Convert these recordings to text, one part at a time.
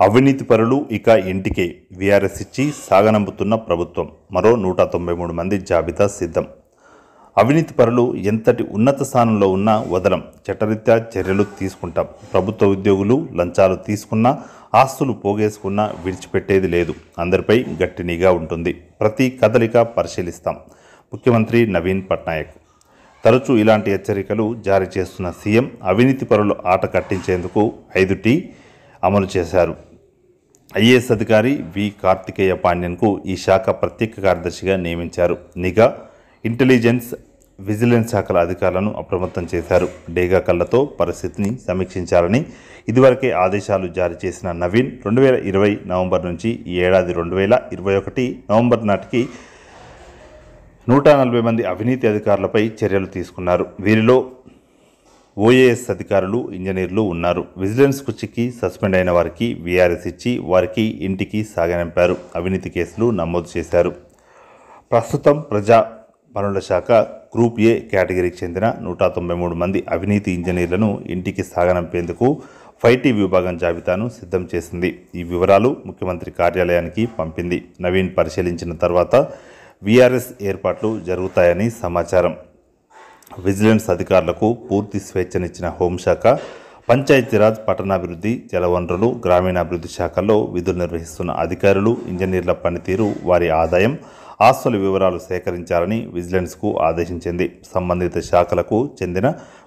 అవినీతి పరులు ఇక ఇంటికే వీఆర్ఎస్ ఇచ్చి సాగనంపుతున్న ప్రభుత్వం. మరో నూట తొంభై మూడు మంది జాబితా సిద్ధం. అవినీతి పరులు ఎంతటి ఉన్నత స్థానంలో ఉన్నా వదలం. చట్టరీత్యా చర్యలు తీసుకుంటాం. ప్రభుత్వ ఉద్యోగులు లంచాలు తీసుకున్నా ఆస్తులు పోగేసుకున్నా విడిచిపెట్టేది లేదు. అందరిపై గట్టి నిఘా ఉంటుంది. ప్రతి కదలిక పరిశీలిస్తాం. ముఖ్యమంత్రి నవీన్ పట్నాయక్. తరచూ ఇలాంటి హెచ్చరికలు జారీ చేస్తున్న సీఎం అవినీతి పరులు ఆట కట్టించేందుకు ఐదు టీ అమలు చేశారు. ఐఏఎస్ అధికారి వి కార్తికేయ పాండ్యన్కు ఈ శాఖ ప్రత్యేక కార్యదర్శిగా నియమించారు. నిఘా ఇంటెలిజెన్స్ విజిలెన్స్ శాఖల అధికారులను అప్రమత్తం చేశారు. డేగా కళ్ళతో పరిస్థితిని సమీక్షించాలని ఇదివరకే ఆదేశాలు జారీ చేసిన నవీన్ రెండు వేల ఇరవై నవంబర్ నుంచి ఈ ఏడాది రెండు వేల ఇరవై ఒకటి నవంబర్ నాటికి నూట నలభై మంది అవినీతి అధికారులపై చర్యలు తీసుకున్నారు. వీరిలో ఓఏఎస్ అధికారులు ఇంజనీర్లు ఉన్నారు. విజిలెన్స్కు చిక్కి సస్పెండ్ అయిన వారికి వీఆర్ఎస్ ఇచ్చి వారికి ఇంటికి సాగనంపారు. అవినీతి కేసులు నమోదు చేశారు. ప్రస్తుతం ప్రజా పనుల శాఖ గ్రూప్ ఏ కేటగిరీకి చెందిన నూట తొంభై మూడు మంది అవినీతి ఇంజనీర్లను ఇంటికి సాగనంపేందుకు ఫైటీ విభాగం జాబితాను సిద్ధం చేసింది. ఈ వివరాలు ముఖ్యమంత్రి కార్యాలయానికి పంపింది. నవీన్ పరిశీలించిన తర్వాత వీఆర్ఎస్ ఏర్పాట్లు జరుగుతాయని సమాచారం. విజిలెన్స్ అధికారులకు పూర్తి స్వేచ్ఛనిచ్చిన హోంశాఖ పంచాయతీరాజ్ పట్టణాభివృద్ధి జలవనరులు గ్రామీణాభివృద్ధి శాఖల్లో విధులు నిర్వహిస్తున్న అధికారులు ఇంజనీర్ల పనితీరు వారి ఆదాయం ఆస్తుల వివరాలు సేకరించాలని విజిలెన్స్కు ఆదేశించింది. సంబంధిత శాఖలకు చెందిన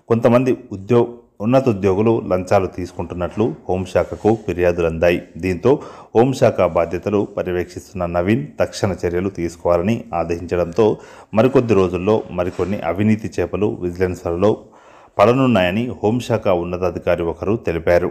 కొంతమంది ఉద్యో ఉన్నతోద్యోగులు లంచాలు తీసుకుంటున్నట్లు హోంశాఖకు ఫిర్యాదులు అందాయి దీంతో హోంశాఖ బాధ్యతలు పర్యవేక్షిస్తున్న నవీన్ తక్షణ చర్యలు తీసుకోవాలని ఆదేశించడంతో మరికొద్ది రోజుల్లో మరికొన్ని అవినీతి చేపలు విజిలెన్స్ వలలో పడనున్నాయని హోంశాఖ ఉన్నతాధికారి ఒకరు తెలిపారు.